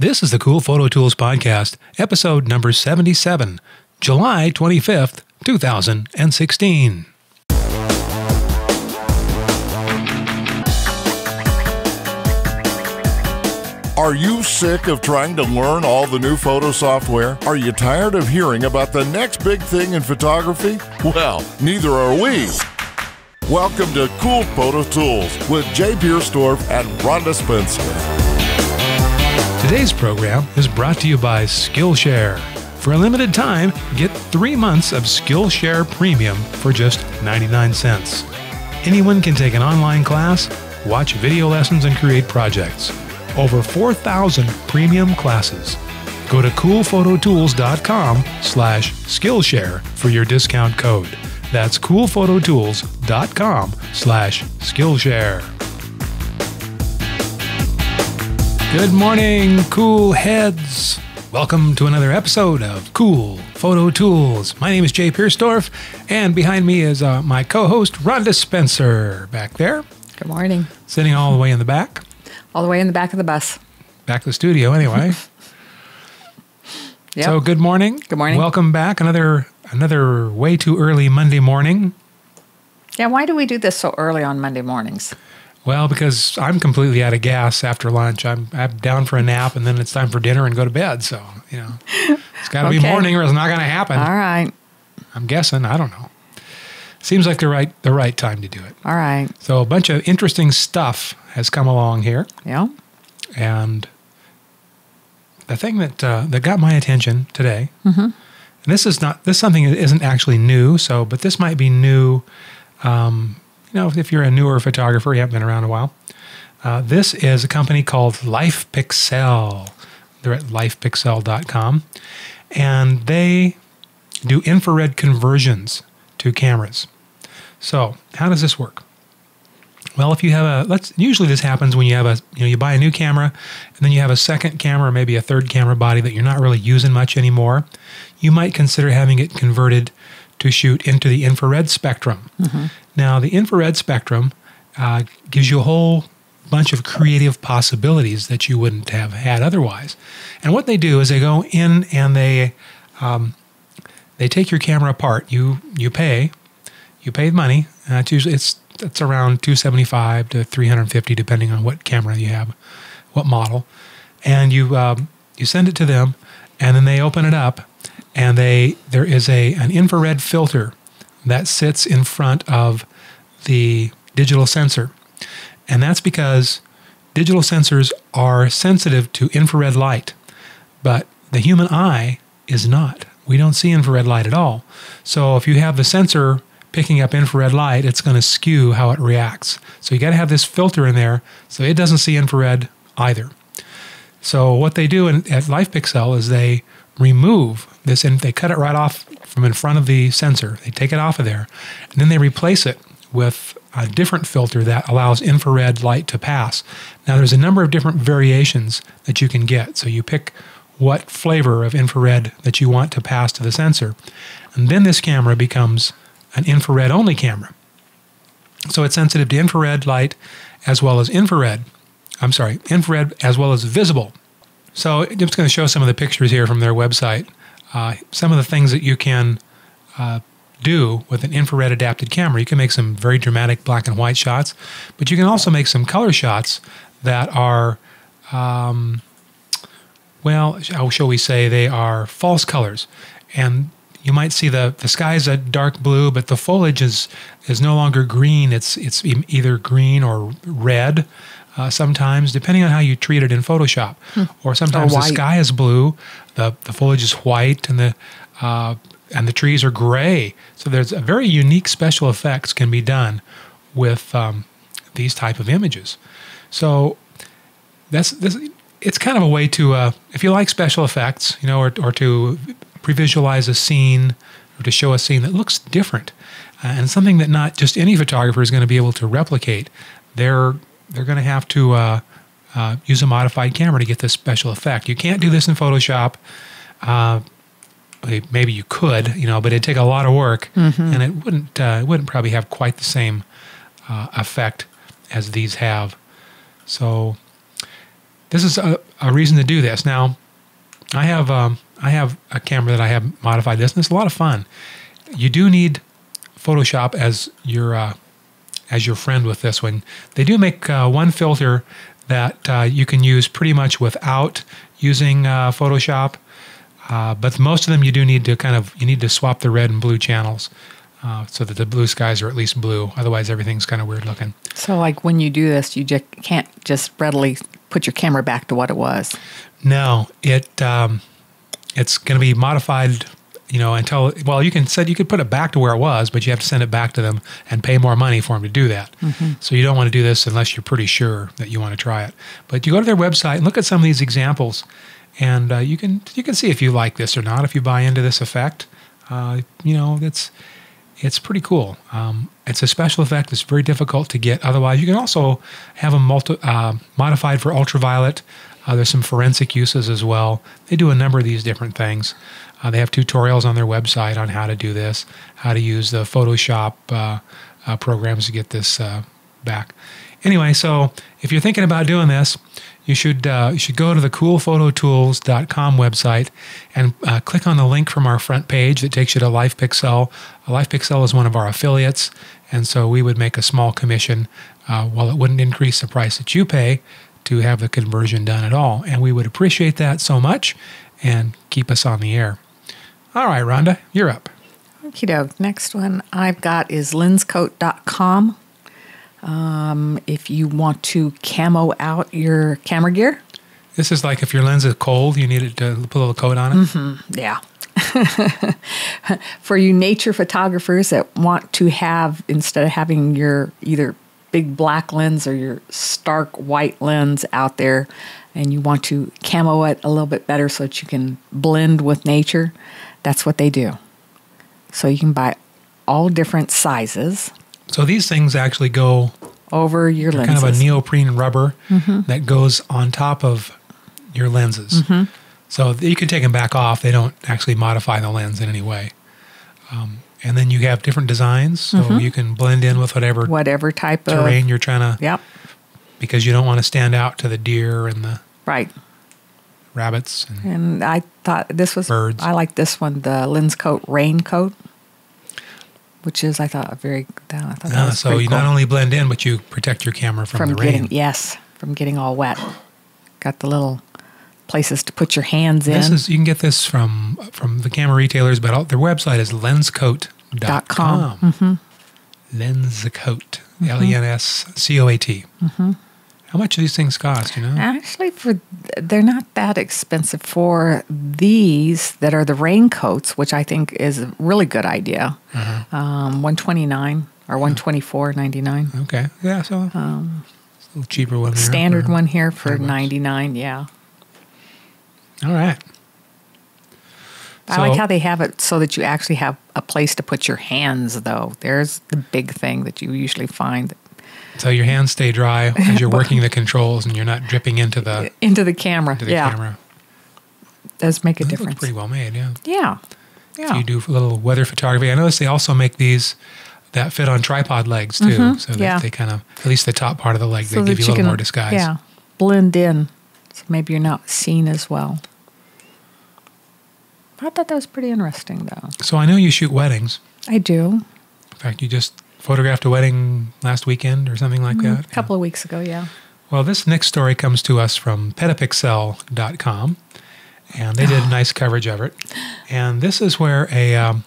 This is the Cool Photo Tools Podcast, episode number 77, July 25th, 2016. Are you sick of trying to learn all the new photo software? Are you tired of hearing about the next big thing in photography? Well, neither are we. Welcome to Cool Photo Tools with Jay Pierstorff and Rhonda Spencer. Today's program is brought to you by Skillshare. For a limited time, get three months of Skillshare Premium for just 99 cents. Anyone can take an online class, watch video lessons, and create projects. Over 4,000 premium classes. Go to coolphototools.com slash Skillshare for your discount code. That's coolphototools.com slash Skillshare. Good morning, cool heads. Welcome to another episode of Cool Photo Tools. My name is Jay Pierstorff, and behind me is uh, my co host, Rhonda Spencer, back there, Good morning. sitting all the way in the back, All the way in the back of the bus. back of the studio anyway. Yep. So, good morning. Good morning. Welcome back. Another another way too early Monday morning. yeah, why do we do this so early on Monday mornings? Well, because I'm completely out of gas after lunch. I'm, I'm down for a nap, and then it's time for dinner and go to bed. So, you know, it's got to be morning, or it's not going to happen. All right. I'm guessing. I don't know. Seems like the right the right time to do it. All right. So a bunch of interesting stuff has come along here, Yeah. and the thing that uh, that got my attention today, and this is not this is something that isn't actually new. So, but this might be new. Um, you know, if you're a newer photographer, you haven't been around a while. Uh, this is a company called LifePixel. They're at lifepixel.com, and they do infrared conversions to cameras. So, how does this work? Well, if you have a let's usually this happens when you have a you know you buy a new camera and then you have a second camera or maybe a third camera body that you're not really using much anymore, you might consider having it converted to shoot into the infrared spectrum. Now, the infrared spectrum uh, gives you a whole bunch of creative possibilities that you wouldn't have had otherwise. And what they do is they go in and they um, they take your camera apart. You you pay you pay money. Uh, it's usually it's it's around two seventy five to three hundred fifty, depending on what camera you have, what model, and you um, you send it to them, and then they open it up, and they there is a an infrared filter that sits in front of the digital sensor, and that's because digital sensors are sensitive to infrared light, but the human eye is not. We don't see infrared light at all. So if you have the sensor picking up infrared light, it's going to skew how it reacts. So you got to have this filter in there so it doesn't see infrared either. So what they do in, at LifePixel is they remove this and they cut it right off from in front of the sensor. They take it off of there, and then they replace it with a different filter that allows infrared light to pass. Now there's a number of different variations that you can get. So you pick what flavor of infrared that you want to pass to the sensor, and then this camera becomes an infrared only camera. So it's sensitive to infrared light as well as infrared. I'm sorry, infrared as well as visible. So I'm just going to show some of the pictures here from their website. Uh, some of the things that you can uh, do with an infrared adapted camera. You can make some very dramatic black and white shots, but you can also make some color shots that are, um, well, how shall we say, they are false colors. And you might see the, the sky is a dark blue, but the foliage is, is no longer green. It's, it's either green or red. Uh, sometimes, depending on how you treat it in Photoshop, or sometimes the sky is blue, the, the foliage is white, and the uh, and the trees are gray. So there's a very unique special effects can be done with um, these type of images. So that's this. It's kind of a way to, uh, if you like special effects, you know, or, or to pre-visualize a scene or to show a scene that looks different uh, and something that not just any photographer is going to be able to replicate. They're they're going to have to uh, use a modified camera to get this special effect. You can't do this in Photoshop. Uh, maybe you could, you know, but it'd take a lot of work, and it wouldn't uh, it wouldn't probably have quite the same uh, effect as these have. So this is a, a reason to do this. Now, I have um, I have a camera that I have modified this, and it's a lot of fun. You do need Photoshop as your uh, as your friend with this one. They do make uh, one filter that uh, you can use pretty much without using uh, Photoshop, uh, but most of them you do need to kind of you need to swap the red and blue channels. Uh, so that the blue skies are at least blue. Otherwise, everything's kind of weird looking. So, like when you do this, you just can't just readily put your camera back to what it was. No, it um, it's going to be modified. You know, until well, you can said you could put it back to where it was, but you have to send it back to them and pay more money for them to do that. So you don't want to do this unless you're pretty sure that you want to try it. But you go to their website and look at some of these examples, and uh, you can you can see if you like this or not. If you buy into this effect, uh, you know it's it's pretty cool. Um, it's a special effect. It's very difficult to get. Otherwise, you can also have them multi, uh, modified for ultraviolet. Uh, there's some forensic uses as well. They do a number of these different things. Uh, they have tutorials on their website on how to do this, how to use the Photoshop uh, uh, programs to get this uh, back. Anyway, so if you're thinking about doing this, you should uh, you should go to the coolphototools.com website and click on the link from our front page that takes you to LifePixel. LifePixel is one of our affiliates, and so we would make a small commission. While it wouldn't increase the price that you pay to have the conversion done at all, and we would appreciate that so much, and keep us on the air. All right, Rhonda, you're up. Okie doke. Next one I've got is lenscoat.com. Um, if you want to camo out your camera gear, This is like if your lens is cold, you need it to put a little coat on it. yeah. For you nature photographers that want to have, instead of having your either big black lens or your stark white lens out there, and you want to camo it a little bit better so that you can blend with nature, that's what they do. So you can buy all different sizes So these things actually go over your lenses. kind of a neoprene rubber that goes on top of your lenses. So you can take them back off. They don't actually modify the lens in any way. Um, and then you have different designs, so mm-hmm. you can blend in with whatever Whatever type terrain of. Terrain you're trying to, Yep. because you don't want to stand out to the deer and the Right. rabbits. And, And I thought this was Birds. I like this one, the lens coat raincoat, which is I thought a very. I thought ah, was so you cool. not only blend in, but you protect your camera from, from the getting rain. yes from getting all wet. Got the little places to put your hands in. This is you can get this from from the camera retailers, but all, their website is lenscoat.com. Dot com. Mm-hmm. Lenscoat, L E N S C O A T. Mm-hmm. How much do these things cost? You know, Actually, for they're not that expensive for these that are the raincoats, which I think is a really good idea. Uh-huh. Um, one twenty nine or one twenty four ninety nine. okay, yeah, so it's a little cheaper one. Um, Standard for one here for ninety nine. Yeah, All right. I like how they have it so that you actually have a place to put your hands. Though there's the big thing that you usually find So your hands stay dry as you're working the controls, and you're not dripping into the into the camera. into the yeah, camera. does make a That difference. pretty well made. Yeah. Yeah, If yeah. you do a little weather photography, I notice they also make these that fit on tripod legs too. Mm-hmm. So that yeah. they kind of at least the top part of the leg so they give you a little more disguise. Yeah, blend in. So maybe you're not seen as well. I thought that was pretty interesting, though. So I know you shoot weddings. I do. In fact, you just photographed a wedding last weekend or something like that. A couple of weeks ago, yeah. Well, this next story comes to us from petapixel.com, and they did a nice coverage of it. And this is where a, um,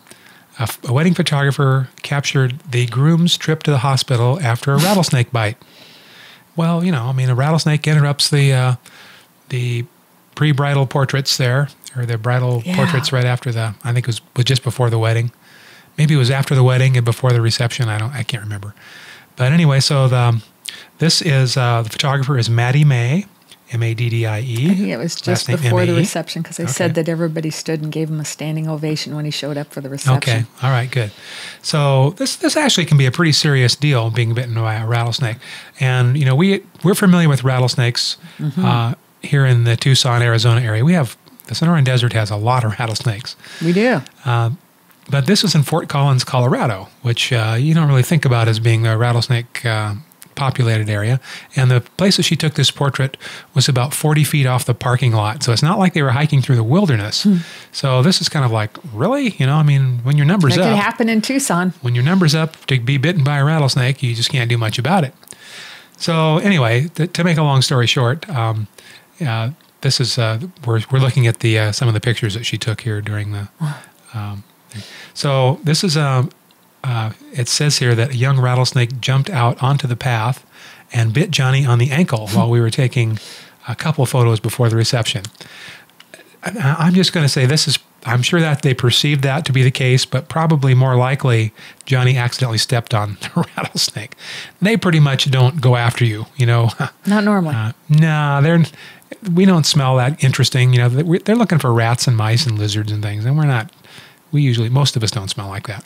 a, f- a wedding photographer captured the groom's trip to the hospital after a rattlesnake bite. Well, you know, I mean, a rattlesnake interrupts the uh, the pre-bridal portraits there, or the bridal Yeah. portraits right after the. I think it was, was just before the wedding. Maybe it was after the wedding and before the reception. I don't. I can't remember. But anyway, so the this is uh, the photographer is Maddie Mae, M A D D I I E. think it was just before the reception because they said that everybody stood and gave him a standing ovation when he showed up for the reception. Okay. All right. Good. So this this actually can be a pretty serious deal, being bitten by a rattlesnake. And you know we we're familiar with rattlesnakes Mm-hmm. uh, here in the Tucson, Arizona area. We have the Sonoran Desert has a lot of rattlesnakes. We do. But this was in Fort Collins, Colorado, which uh, you don't really think about as being a rattlesnake uh, populated area. And the place that she took this portrait was about 40 feet off the parking lot. So it's not like they were hiking through the wilderness. So this is kind of like, really? You know, I mean, when your number's That could up, happen in Tucson. when your number's up to be bitten by a rattlesnake, you just can't do much about it. So anyway, to make a long story short, um, uh, this is uh, we're we're looking at the uh, some of the pictures that she took here during the. Um, so this is um, uh, it says here that a young rattlesnake jumped out onto the path and bit Johnny on the ankle while we were taking a couple photos before the reception. I- I'm just going to say this is. I'm sure that they perceived that to be the case, but probably more likely Johnny accidentally stepped on the rattlesnake. They pretty much don't go after you, you know. Not normally. Uh, nah, they're we don't smell that interesting. You know, they're looking for rats and mice and lizards and things, and we're not. We usually most of us don't smell like that.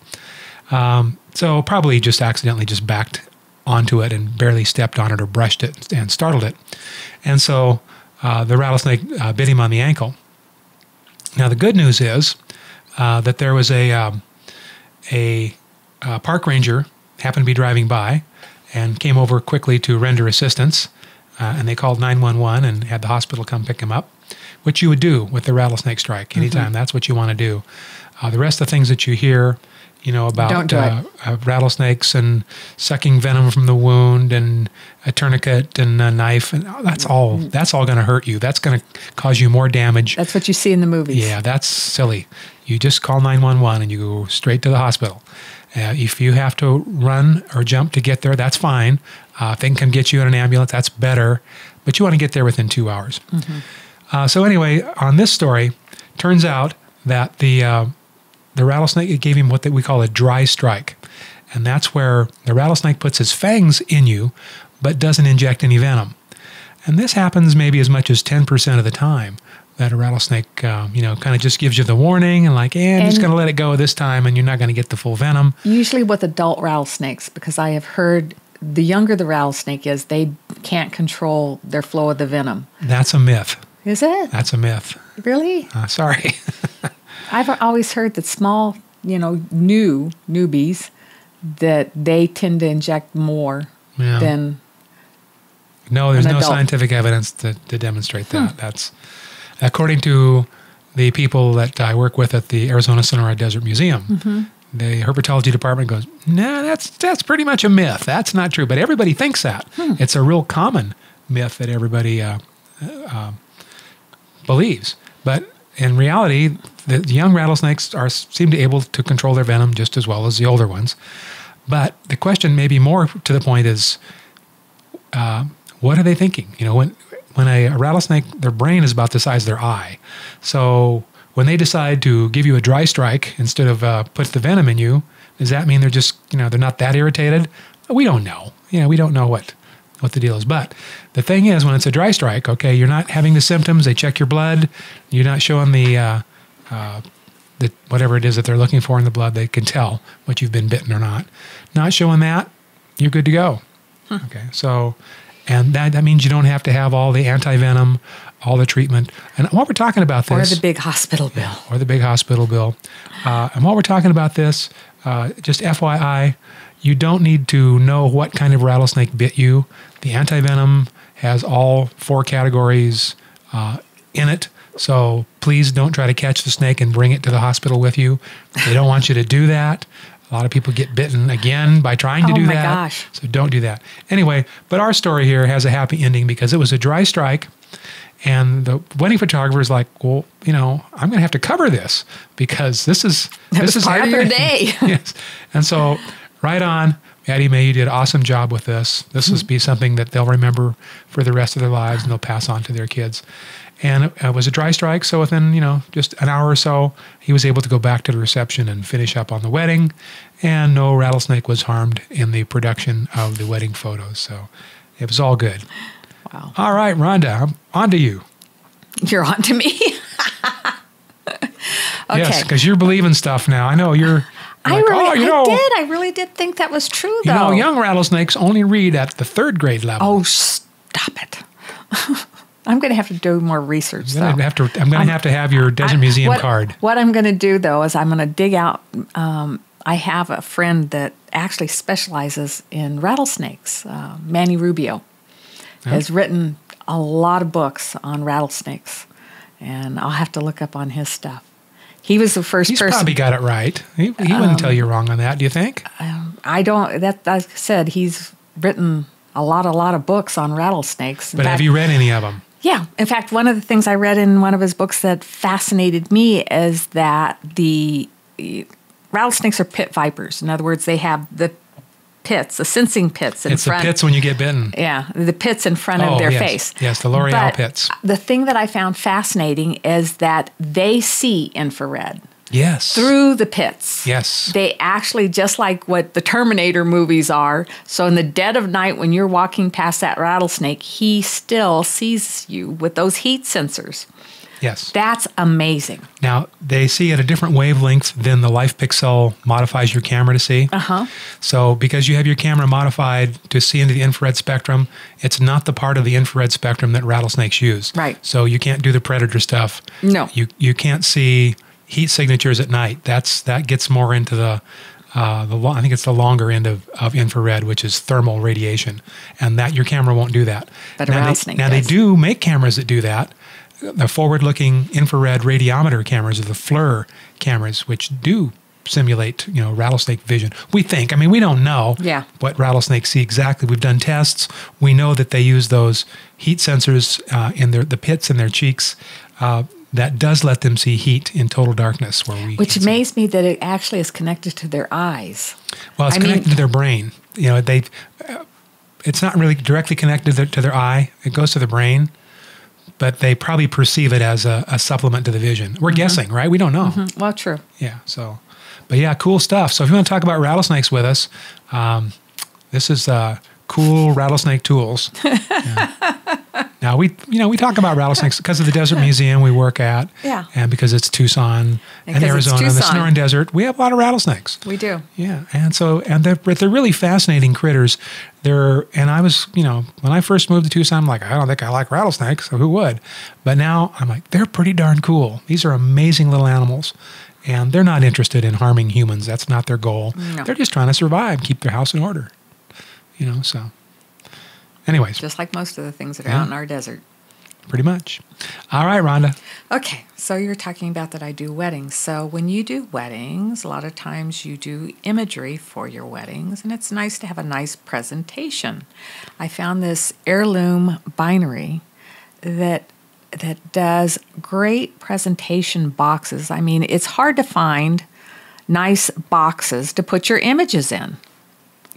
Um, so probably just accidentally just backed onto it and barely stepped on it or brushed it and startled it, and so uh, the rattlesnake uh, bit him on the ankle. Now the good news is uh, that there was a um, a uh, park ranger happened to be driving by and came over quickly to render assistance. Uh, and they called 911 and had the hospital come pick him up, which you would do with the rattlesnake strike anytime. That's what you want to do. Uh, the rest of the things that you hear, you know, about Don't uh, uh, rattlesnakes and sucking venom from the wound and a tourniquet and a knife, and that's all. That's all going to hurt you. That's going to cause you more damage. That's what you see in the movies. Yeah, that's silly. You just call 911 and you go straight to the hospital. Uh, if you have to run or jump to get there, that's fine. Uh, if they can come get you in an ambulance, that's better. But you want to get there within two hours. Uh, so anyway, on this story, turns out that the uh, the rattlesnake it gave him what we call a dry strike, and that's where the rattlesnake puts his fangs in you, but doesn't inject any venom. And this happens maybe as much as ten percent of the time that a rattlesnake, um, you know, kind of just gives you the warning and like, eh, I'm just going to let it go this time, and you're not going to get the full venom. Usually with adult rattlesnakes, because I have heard the younger the rattlesnake is, they can't control their flow of the venom. That's a myth. Is it? That's a myth. Really? Uh, sorry. I've always heard that small, you know, new newbies, that they tend to inject more Yeah. than No, there's no adult. scientific evidence to, to demonstrate that. That's according to the people that I work with at the Arizona Sonora Desert Museum. The herpetology department goes, "No, that's that's pretty much a myth. That's not true." But everybody thinks that. It's a real common myth that everybody uh, uh, believes. But in reality, the young rattlesnakes are seem to able to control their venom just as well as the older ones. But the question, maybe more to the point, is what are they thinking? You know, when when a, a rattlesnake, their brain is about the size of their eye. So when they decide to give you a dry strike instead of uh, put the venom in you, does that mean they're just you know they're not that irritated? We don't know. You know, we don't know what what the deal is. But the thing is, when it's a dry strike, okay, you're not having the symptoms. They check your blood. You're not showing the uh, uh, the whatever it is that they're looking for in the blood. They can tell what you've been bitten or not. Not showing that, you're good to go. Okay, so, and that, that means you don't have to have all the anti venom, all the treatment. And while we're talking about this, or the big hospital bill. or the big hospital bill, uh, and while we're talking about this, uh, just FYI, you don't need to know what kind of rattlesnake bit you. The anti venom has all four categories uh, in it. So please don't try to catch the snake and bring it to the hospital with you. They don't want you to do that. A lot of people get bitten again by trying to Oh do my that. gosh. So don't do that. Anyway, but our story here has a happy ending because it was a dry strike. And the wedding photographer is like, well, you know, I'm going to have to cover this because this is That this is part of your day. yes. And so, right on, Maddie Mae, you did an awesome job with this. This mm-hmm. will be something that they'll remember for the rest of their lives and they'll pass on to their kids. And it, it was a dry strike, so within you know just an hour or so, he was able to go back to the reception and finish up on the wedding, and no rattlesnake was harmed in the production of the wedding photos. So it was all good. Wow. All right, Rhonda, I'm on to you. You're on to me. okay. Yes, because you're believing stuff now. I know you're. I like, really oh, you I know, did. I really did think that was true though. You know, young rattlesnakes only read at the third grade level. Oh, stop it. I'm going to have to do more research. I'm have to. I'm gonna have to have your Desert I- Museum what, card. What I'm going to do though is I'm going to dig out. Um, I have a friend that actually specializes in rattlesnakes. Uh, Manny Rubio has written a lot of books on rattlesnakes, and I'll have to look up on his stuff. He was the first He's person. probably got it right. He, he Um, wouldn't tell you wrong on that. Do you think? I don't. That I said, he's written a lot, a lot of books on rattlesnakes. In But have you read any of them? Yeah. In fact, one of the things I read in one of his books that fascinated me is that the eh, rattlesnakes are pit vipers. In other words, they have the pits, the sensing pits in It's the pits when you get bitten. Yeah, the pits in front Oh, of their yes. face. Yes, the loreal But pits. The thing that I found fascinating is that they see infrared Yes. through the pits. Yes. They actually, just like what the Terminator movies are, so in the dead of night when you're walking past that rattlesnake, he still sees you with those heat sensors. Yes. That's amazing. Now they see at a different wavelength than the LifePixel modifies your camera to see. Uh huh. So because you have your camera modified to see into the infrared spectrum, it's not the part of the infrared spectrum that rattlesnakes use. Right. So you can't do the predator stuff. No. You you can't see heat signatures at night. That's that gets more into the uh, the lo- I think it's the longer end of, of infrared, which is thermal radiation, and that your camera won't do that. But now, they, now they do make cameras that do that. The forward-looking infrared radiometer cameras, or the FLIR cameras, which do simulate, you know, rattlesnake vision. We think. I mean, we don't know Yeah. what rattlesnakes see exactly. We've done tests. We know that they use those heat sensors uh, in their the pits in their cheeks. Uh, that does let them see heat in total darkness, where we Which amazed me that it actually is connected to their eyes. Well, it's I mean- connected to their brain. You know, they. Uh, it's not really directly connected to their, to their eye. It goes to the brain, but they probably perceive it as a, a supplement to the vision. Mm-hmm. We're guessing, right? We don't know. Well, true. Yeah. So, but yeah, cool stuff. So if you want to talk about rattlesnakes with us, um, this is uh, cool rattlesnake tools. Yeah. Now we, you know, we talk about rattlesnakes because of the desert museum we work at, Yeah. and because it's Tucson and, it's Arizona, and the Sonoran Desert. We have a lot of rattlesnakes. We do. Yeah, and so and they're they're really fascinating critters. They're and I was you know when I first moved to Tucson, I'm like I don't think I like rattlesnakes, so who would? But now I'm like they're pretty darn cool. These are amazing little animals, and they're not interested in harming humans. That's not their goal. No. They're just trying to survive, keep their house in order. You know, so. Anyways, Just like most of the things that are Yeah. out in our desert. pretty much. All right, Rhonda. Okay, so you're talking about that I do weddings. So when you do weddings, a lot of times you do imagery for your weddings, and it's nice to have a nice presentation. I found this Heirloom Bindery that that does great presentation boxes. I mean, it's hard to find nice boxes to put your images in.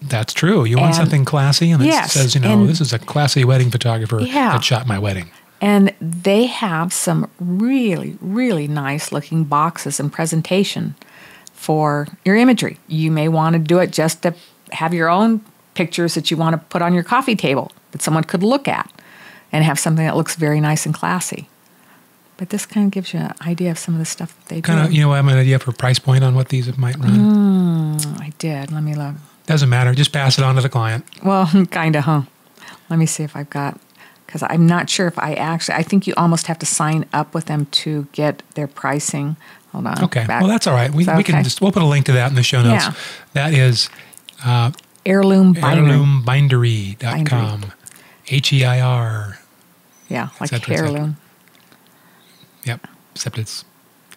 That's true. You want And- something classy, and it Yes, says, you know, and- this is a classy wedding photographer Yeah. that shot my wedding. And they have some really, really nice looking boxes and presentation for your imagery. You may want to do it just to have your own pictures that you want to put on your coffee table that someone could look at and have something that looks very nice and classy. But this kind of gives you an idea of some of the stuff that they Kind do. of, you know, I have an idea for price point on what these might run. Hmm, I did. Let me look. Doesn't matter. Just pass it on to the client. Well, kind of, huh? Let me see if I've got, because I'm not sure if I actually, I think you almost have to sign up with them to get their pricing. Hold on. Okay. back. Well, that's all right. We, that we can just, we'll put a link to that in the show notes. Yeah. That is uh, Heirloom bindery. heirloombindery.com. H E I R. Yeah, like cetera. heirloom. Yep. Except it's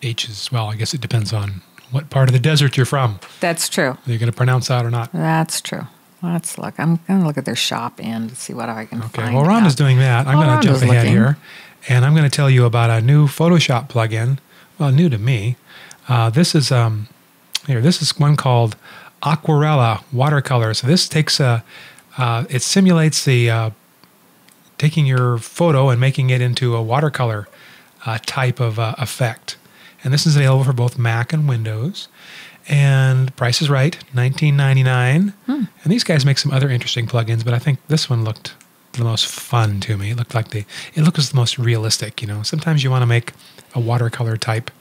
H as well. I guess it depends on what part of the desert you're from. That's true. Are you going to pronounce that or not? That's true. Let's look. I'm going to look at their shop to see what I can Okay. find. Well, Rhonda's out. doing that. I'm Well, going to jump ahead looking. here, and I'm going to tell you about a new Photoshop plugin. Well, new to me. Uh, this is um, here. This is one called Aquarella Watercolor. So this takes a, uh, it simulates the uh, taking your photo and making it into a watercolor uh, type of uh, effect. And this is available for both Mac and Windows. And price is right, nineteen ninety nine. And these guys make some other interesting plugins, but I think this one looked the most fun to me. It looked like the it looked the most realistic. You know, sometimes you want to make a watercolor type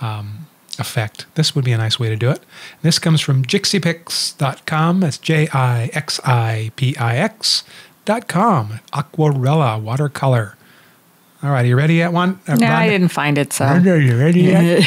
um, effect. This would be a nice way to do it. This comes from jixipix.com. That's J I X I P I X.com. Aquarella watercolor. All right, are you ready yet, one? Uh, No, I didn't find it. So Rhonda, are you ready yet?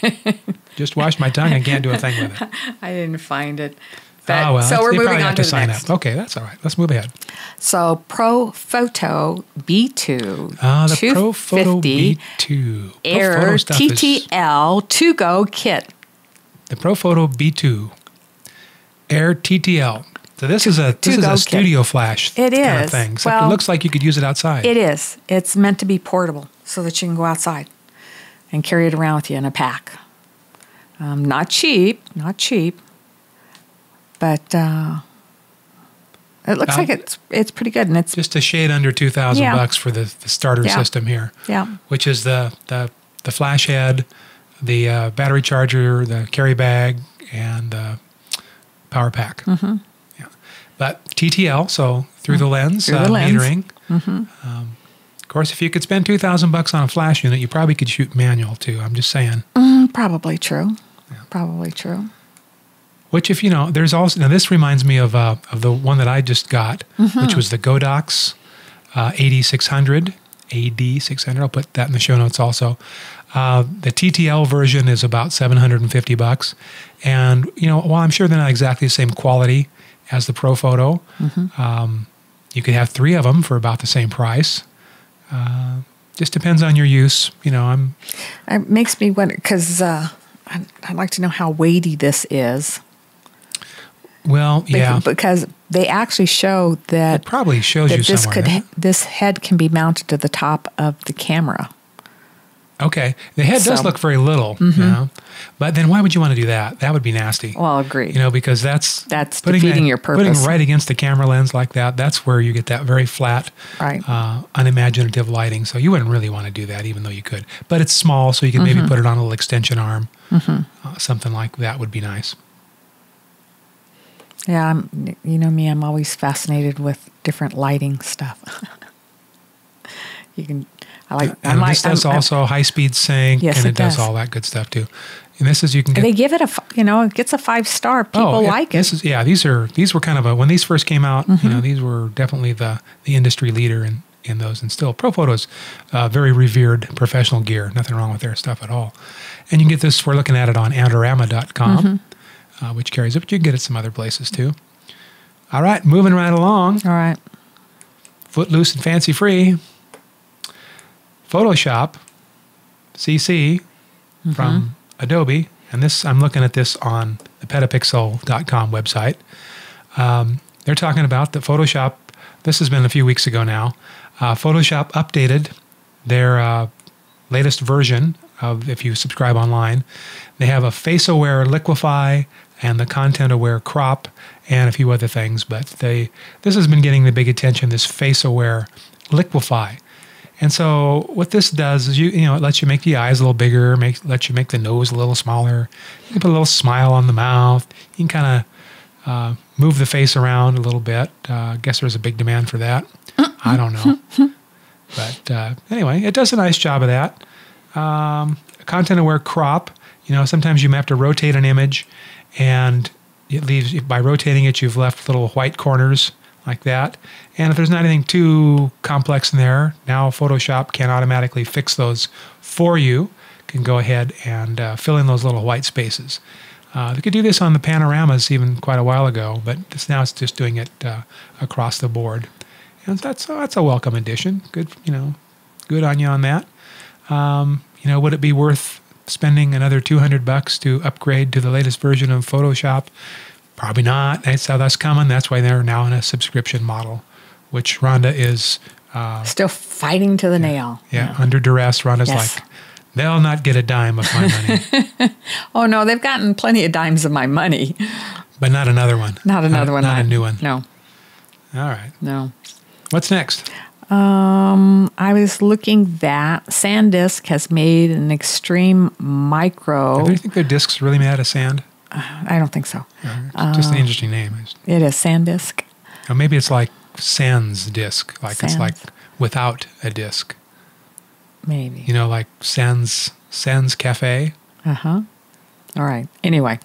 Just washed my tongue I can't do a thing with it. I didn't find it. But, oh well, so we're moving on have to, to the sign next. up. Okay, that's all right. Let's move ahead. So Profoto B2 Ah, the Profoto B2 Air Photo stuff is- TTL to go kit. the Profoto B2 Air TTL. So this is a this is a kit. studio flash It kind of thing. Except Well, it looks like you could use it outside. It is. It's meant to be portable so that you can go outside and carry it around with you in a pack. Um, not cheap, not cheap, but uh, it looks Uh, like it's it's pretty good, and it's Just a shade under two thousand Yeah. bucks for the, the starter Yeah. system here. yeah, which is the the the flash head, the uh, battery charger, the carry bag, and the power pack. Mm-hmm. Yeah, but TTL, so through the lens, Through the uh, lens. metering. Um, of course, if you could spend two thousand bucks on a flash unit, you probably could shoot manual too. I'm just saying. Mm, probably true, probably true. Which, if you know, there's also now this reminds me of uh, of the one that I just got, Mm-hmm. which was the Godox uh, AD600. AD600. I'll put that in the show notes also. Uh, the TTL version is about 750 bucks, and you know, while I'm sure they're not exactly the same quality as the Profoto, Mm-hmm. um, you could have three of them for about the same price. Uh, just depends on your use. You know, I'm It makes me wonder because uh, I'd, I'd like to know how weighty this is. well, yeah. because they actually show that It probably shows you that this somewhere. could this head can be mounted to the top of the camera. Okay, the head does So- Mm-hmm. look very little, you know? but then why would you want to do that? That would be nasty. Well, agree. you know, because that's That's putting defeating that- your purpose. Putting right against the camera lens like that, that's where you get that very flat, Right. uh, unimaginative lighting. So you wouldn't really want to do that, even though you could. But it's small, so you can Mm-hmm. maybe put it on a little extension arm. Uh, something like that would be nice. Yeah, I'm, you know me, I'm always fascinated with different lighting stuff. you can, I like, And I'm like, this does I'm- I'm- also high speed sync, Yes, and it it does does. all that good stuff too. And this is you can get they give it a you know, it gets a five star. People yeah, like it. is yeah. These are these were kind of a when these first came out. Mm-hmm. You know, these were definitely the the industry leader in in those. And still, Profoto's, uh, very revered professional gear. Nothing wrong with their stuff at all. And you can get this. We're looking at it on Adorama.com, Mm-hmm. uh, which carries it, but you can get it some other places too. All right, moving right along. All right. Footloose and fancy free. Photoshop CC from Adobe. And this, I'm looking at this on the petapixel.com website. Um, they're talking about that Photoshop, this has been a few weeks ago now. Uh, Photoshop updated their uh, latest version of, if you subscribe online, they have a face aware liquify and the content aware crop and a few other things. But they, this has been getting the big attention, this face aware liquify. And so what this does is you you know it lets you make the eyes a little bigger, make lets you make the nose a little smaller. You can put a little smile on the mouth. You can kind of uh, move the face around a little bit. Uh, I guess there's a big demand for that. I don't know, but uh, anyway, it does a nice job of that. Um, content aware crop. You know, sometimes you may have to rotate an image, and it leaves by rotating it, you've left little white corners like that. And if there's not anything too complex in there, now Photoshop can automatically fix those for you. Can go ahead and uh, fill in those little white spaces. Uh, they could do this on the panoramas even quite a while ago, but now it's just doing it uh, across the board, and that's that's a welcome addition. Good, you know, good on you on that. Um, you know, would it be worth spending another 200 bucks to upgrade to the latest version of Photoshop? Probably not. That's how that's coming. That's why they're now in a subscription model, which Rhonda is, uh, Still fighting to the nail. yeah, under duress. Rhonda's Yes. like, they'll not get a dime of my money, Oh no, they've gotten plenty of dimes of my money. but not another one. Not another one. Not I- a new one. No, All right. no. What's next? Um, I was looking that SanDisk has made an extreme micro. Do you think their discs really made out of sand? I don't think so. Just an Uh, interesting name. It's- SanDisk. Or maybe it's like sans disc, like it's like without a disc. Maybe. You know, like sans sans cafe. Uh huh. All right. Anyway,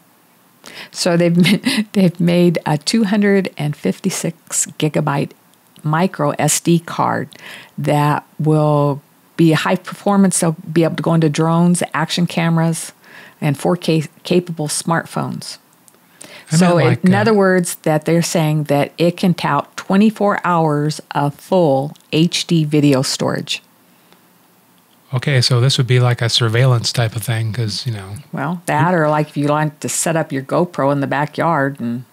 so they've they've made a 256 gigabyte micro SD card that will be high performance. They'll be able to go into drones, action cameras, and 4K capable smartphones. I so, like, in uh, other words, that they're saying that it can tout 24 hours of full HD video storage. Okay, so this would be like a surveillance type of thing because, you know, Well, that or like if you like to set up your GoPro in the backyard and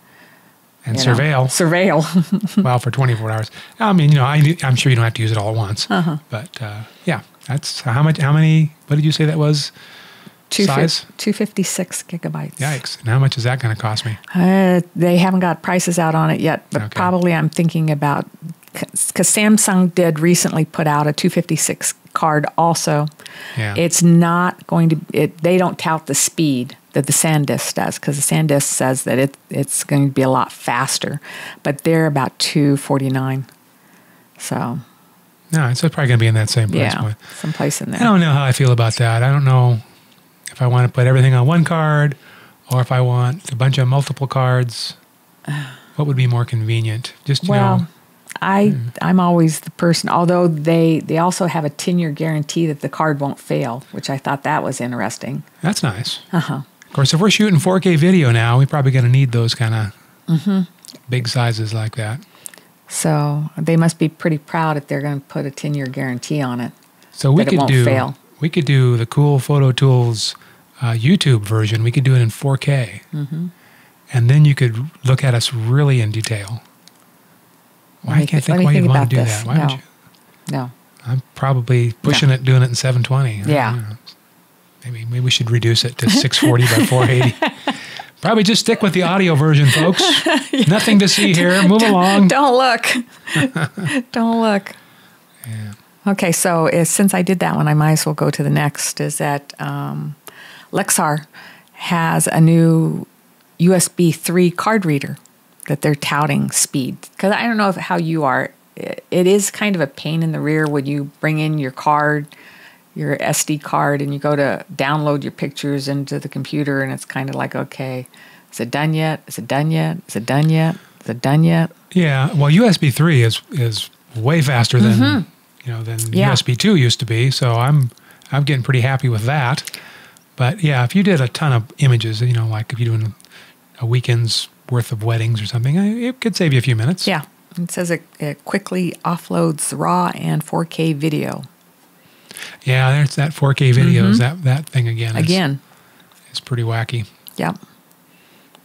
and you know, surveil. surveil. well for 24 hours. I mean, you know, I, I'm sure you don't have to use it all at once. Uh-huh. But uh, yeah, that's how much, how many, what did you say that was? Two Size? 256 gigabytes. Yikes. And how much is that going to cost me? Uh, they haven't got prices out on it yet, but Okay. probably I'm thinking about because Samsung did recently put out a 256 card also. Yeah. It's not going to. It they don't tout the speed that the SanDisk does because the SanDisk says that it it's going to be a lot faster, but they're about 249. So No, it's probably going to be in that same price yeah, point. someplace in there. I don't know how I feel about that. I don't know if I want to put everything on one card or if I want a bunch of multiple cards. What would be more convenient? Just, you Well, know, I Hmm. I'm always the person. Although they they also have a 10 year guarantee that the card won't fail, which I thought that was interesting. that's nice. Uh huh. Of course, if we're shooting 4K video now, we're probably going to need those kind of Mm-hmm. big sizes like that. So they must be pretty proud if they're going to put a 10 year guarantee on it. So we could do fail. we could do the cool Photo Tools uh, YouTube version. We could do it in 4K, Mm-hmm. and then you could look at us really in detail. Why I can't thi- think why you'd want to do this. that. Why would No. you? No. I'm probably pushing it, doing it in 720. Yeah. know. Maybe maybe we should reduce it to 640 by 480. Probably just stick with the audio version, folks. Nothing to see here. Move along. Don't look. Don't look. Okay, so since I did that one, I might as well go to the next. Is that um, Lexar has a new USB 3 card reader that they're touting speed. Because I don't know if, how you are. It, it is kind of a pain in the rear when you bring in your card, your SD card, and you go to download your pictures into the computer, and it's kind of like, okay, is it done yet? Is it done yet? Is it done yet? Is it done yet? Yeah. Well, USB 3 is is way faster than you know than Mm-hmm. Yeah. USB 2 used to be. So I'm I'm getting pretty happy with that. But yeah, if you did a ton of images, you know, like if you're doing a weekend's worth of weddings or something, it could save you a few minutes. Yeah. It says it, it quickly offloads raw and 4K video. Yeah, there's that 4K videos. That that thing again. is-. Again. is pretty wacky. Yep.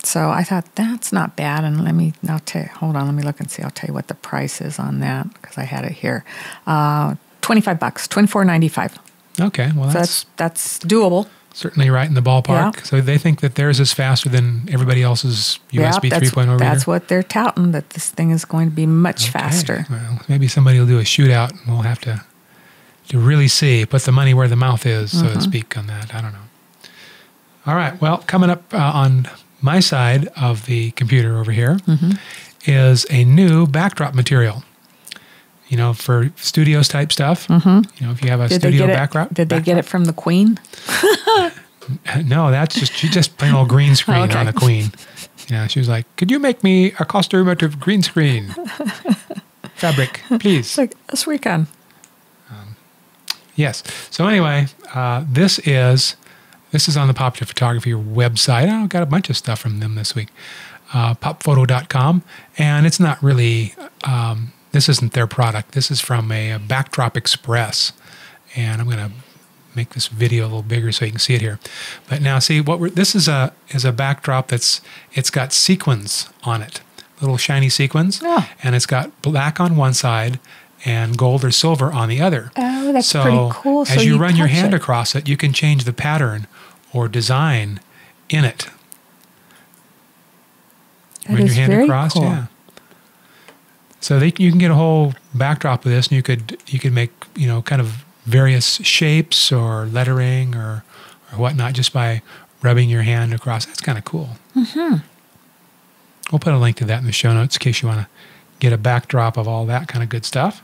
So I thought that's not bad. And let me now tell hold on, let me look and see. I'll tell you what the price is on that because I had it here. Uh, 25 bucks, 24.95. Okay, well So that's that's that's doable. Certainly right in the ballpark. Yeah. So they think that theirs is faster than everybody else's USB yeah, that's, 3.0 reader. that's what they're touting that this thing is going to be much Okay, faster. Well, maybe somebody will do a shootout, and we'll have to to really see, put the money where the mouth is, so Mm-hmm. to speak, on that. I don't know. All right. Well, coming up uh, on my side of the computer over here is Mm-hmm. a new backdrop material. You know, for studios type stuff. Mm-hmm. You know, if you have a Did studio backdrop. Did they get it from the Queen? No, that's just she just plain old green screen Okay. on a queen. Yeah, she was like, "Could you make me a costume out of green screen fabric, please?" Like this weekend. Yes. So anyway, uh, this is this is on the Popular Photography website. I've got a bunch of stuff from them this week. Uh, popphoto.com, and it's not really. Um, this isn't their product. This is from a, a Backdrop Express, and I'm going to make this video a little bigger so you can see it here. But now, see what we're, this is a is a backdrop that's it's got sequins on it, little shiny sequins, Oh. and it's got black on one side and gold or silver on the other. Oh, that's so pretty cool. As So you, you run your hand it. across it, you can change the pattern or design in it. That run your hand across, cool. yeah. So they, you can get a whole backdrop of this, and you could you could make you know kind of various shapes or lettering or or whatnot just by rubbing your hand across. That's kind of cool. Mm-hmm. We'll put a link to that in the show notes in case you want to get a backdrop of all that kind of good stuff.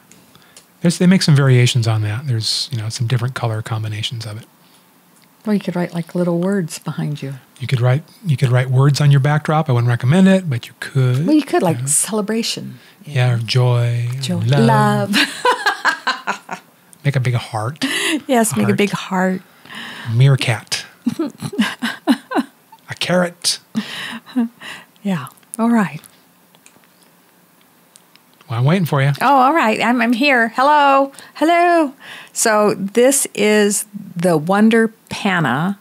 There's, they make some variations on that. There's you know some different color combinations of it. Well, you could write like little words behind you. You could write you could write words on your backdrop. I wouldn't recommend it, but you could. Well, you could like celebration. yeah, or joy, or love. Love. Make a big heart. yes, make a big heart. Meerkat. a carrot. Yeah. All right. Well, I'm waiting for you. Oh, all right. I'm, I'm here. Hello. Hello. So this is the Wonder Pana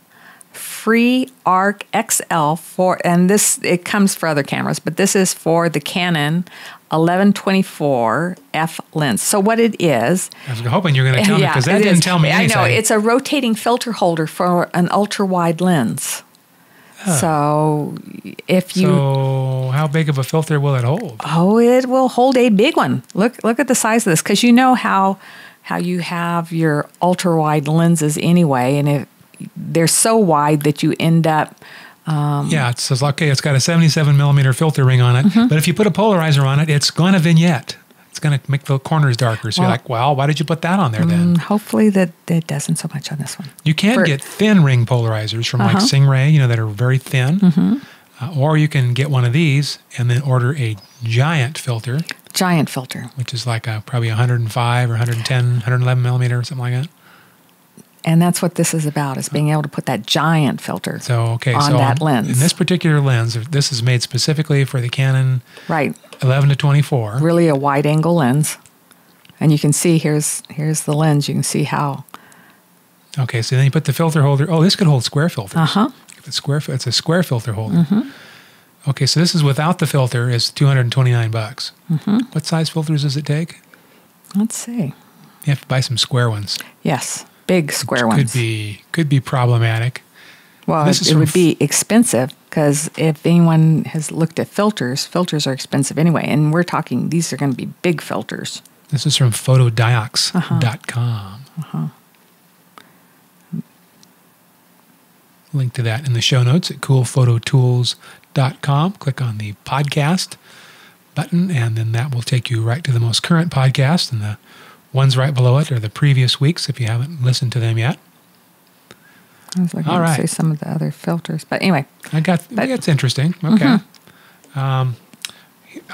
Free Arc XL for, and this, it comes for other cameras, but this is for the Canon 1124 F lens. So what it is, I was hoping you were going to tell me because that didn't is. tell me anything. I know it's a rotating filter holder for an ultra wide lens. So if you so, how big of a filter will it hold? Oh, it will hold a big one. Look, look at the size of this, because you know how how you have your ultra wide lenses anyway, and if they're so wide that you end up. yeah, it says okay. It's got a 77 millimeter filter ring on it, Mm-hmm. but if you put a polarizer on it, it's going to vignette. It's going to make the corners darker. So Well- you're like, well, why did you put that on there then? Hopefully, that it doesn't so much on this one. You can For- get thin ring polarizers from like Uh-huh. Stingray, you know, that are very thin. Mm-hmm. Uh, or you can get one of these and then order a giant filter, Giant filter, which is like a, probably 105 or 110, 111 millimeter or something like that. And that's what this is about: is being able to put that giant filter. So, okay. On so that lens. In this particular lens, this is made specifically for the Canon right, 11 to 24. really a wide angle lens, and you can see here's here's the lens. You can see how. Okay, so then you put the filter holder. Oh, this could hold square filters. Uh huh. It's square. It's a square filter holder. Mm-hmm. Okay, so this is without the filter. Is 229 bucks. Mm-hmm. What size filters does it take? Let's see. You have to buy some square ones. Yes, big square Which ones. Could be could be problematic. Well, This it, it would be expensive because if anyone has looked at filters, filters are expensive anyway. And we're talking, these are going to be big filters. This is from fotodiox.com. Uh-huh. Link to that in the show notes at coolphototools.com. Click on the podcast button, and then that will take you right to the most current podcast. And the ones right below it are the previous weeks if you haven't listened to them yet. I was looking All to right. see some of the other filters. But anyway, I got But- that's interesting. Okay. Um,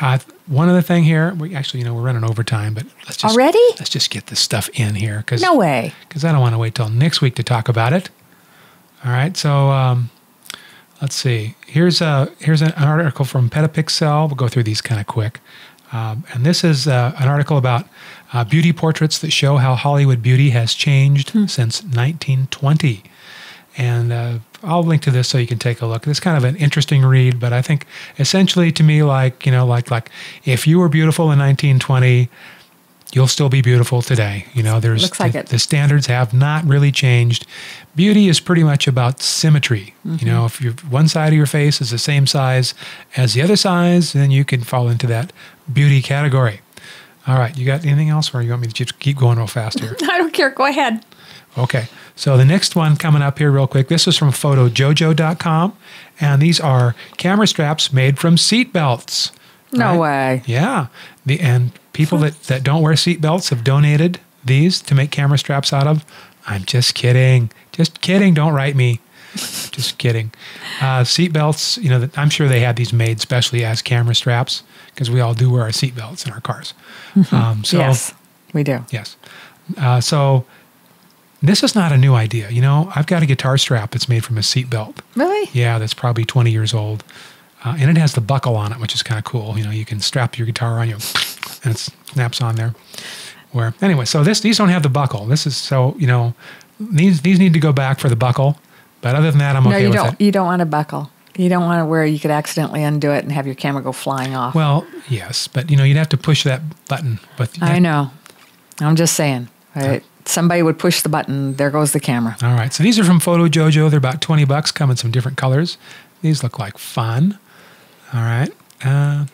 uh, one other thing here, we actually, you know, we're running overtime, but let's just Already? let's just get this stuff in here because no way. because I don't want to wait till next week to talk about it. All right, so um, let's see. Here's a here's an article from Petapixel. We'll go through these kind of quick, um, and this is uh, an article about uh, beauty portraits that show how Hollywood beauty has changed since 1920. And uh, I'll link to this so you can take a look. It's kind of an interesting read, but I think essentially to me, like you know, like like if you were beautiful in 1920 you'll still be beautiful today. You know, there's Looks like the, it. the standards have not really changed. Beauty is pretty much about symmetry. Mm-hmm. You know, if you one side of your face is the same size as the other size, then you can fall into that beauty category. All right, you got anything else, or you want me to just keep going real fast here? I don't care. Go ahead. Okay. So the next one coming up here, real quick. This is from photojojo.com. And these are camera straps made from seat belts. No right? way. Yeah. The, and people that, that don't wear seat belts have donated these to make camera straps out of. I'm just kidding. Just kidding. Don't write me. just kidding. Uh, seat belts, you know, I'm sure they had these made specially as camera straps because we all do wear our seat belts in our cars. Um, so, yes, we do. Yes. Uh, so this is not a new idea. You know, I've got a guitar strap that's made from a seat belt. Really? Yeah, that's probably 20 years old. Uh, and it has the buckle on it, which is kind of cool. You know, you can strap your guitar on you and it snaps on there. Where anyway, so this these don't have the buckle. This is so you know these these need to go back for the buckle. But other than that, I'm no, okay you with don't. it. You don't want to buckle. You don't want to where you could accidentally undo it and have your camera go flying off. Well, yes, but you know you'd have to push that button. But I know. I'm just saying. Right? Somebody would push the button. There goes the camera. All right. So these are from Photo Jojo. They're about 20 bucks, come in some different colors. These look like fun. All right. Uh,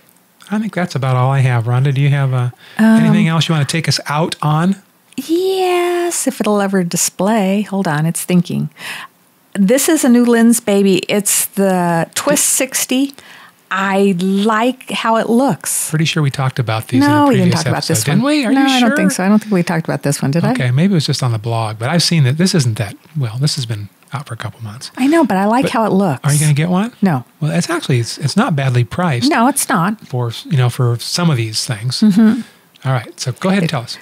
I think that's about all I have. Rhonda, do you have uh, Um, anything else you want to take us out on? Yes, if it'll ever display. Hold on, it's thinking. This is a new Lensbaby. It's the Twist 60. I like how it looks. Pretty sure we talked about these in a No, we didn't talk about episode, this one. we? Are no, I sure? don't think so. I don't think we talked about this one, did Okay, I? maybe it was just on the blog, but I've seen that this isn't that well. This has been out for a couple months. I know, but I like But how it looks. Are you going to get one? No. Well, it's actually it's, it's not badly priced No, it's not. for you know for some of these things. Mm-hmm. All right, so go ahead and tell us.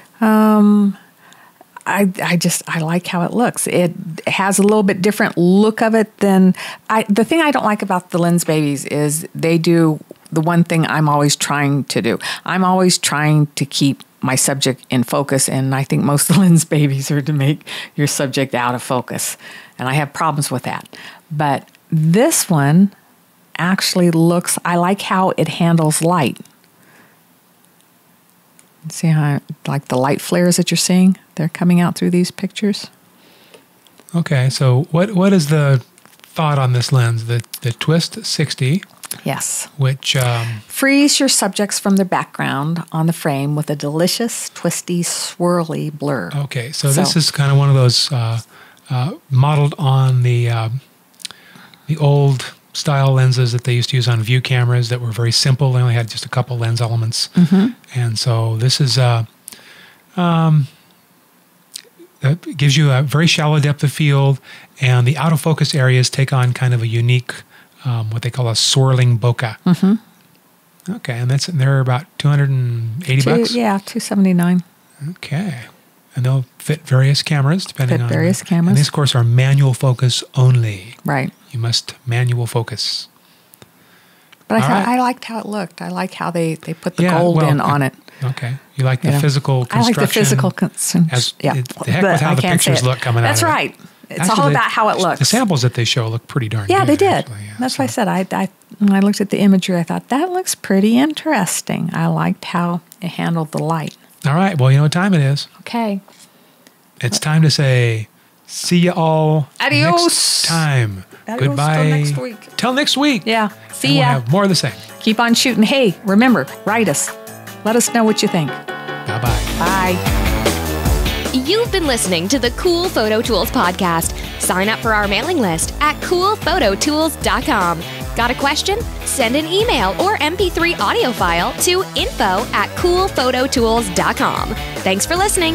I, I just I like how it looks. It has a little bit different look of it than I. The thing I don't like about the Lensbabies is they do the one thing I'm always trying to do. I'm always trying to keep my subject in focus, and I think most Lensbabies are to make your subject out of focus, and I have problems with that. But this one actually looks. I like how it handles light. See how like the light flares that you're seeing? They're coming out through these pictures. Okay, so what what is the thought on this lens? The the Twist 60, Yes. which um, Freeze your subjects from their background on the frame with a delicious, twisty, swirly blur. okay, so, this is kind of one of those uh, uh, modeled on the um the old style lenses that they used to use on view cameras that were very simple. They only had just a couple lens elements, and so this is uh, um, it gives you a very shallow depth of field, and the out of focus areas take on kind of a unique, um, what they call a swirling bokeh. Mm-hmm. Okay, and that's they're about two hundred and eighty bucks. yeah, 279 Okay. And they'll fit various cameras depending Fit on various cameras. And these, of course, are manual focus only. Right. You must manual focus. But I thought right. I liked how it looked. I like how they, they put the Yeah, gold well, in on it. Okay. You like the you know. physical I like the physical construction. As- yeah. it- the heck But with how I the can't pictures look coming out That's of it. right. It's Actually, all about how it looks. The samples that they show look pretty darn Yeah, good. they did. actually, yeah. That's why I said I, I when I looked at the imagery, I thought that looks pretty interesting. I liked how it handled the light. All right. Well, you know what time it is. Okay. It's time to say, see you all Adios. next time. Adios till Goodbye. next week. Till next week. Yeah. And See we'll have more of the same. Keep on shooting. Hey, remember, write us. Let us know what you think. Bye bye. Bye. You've been listening to the Cool Photo Tools podcast. Sign up for our mailing list at coolphototools.com. Got a question? Send an email or MP3 audio file to info at coolphototools.com. Thanks for listening.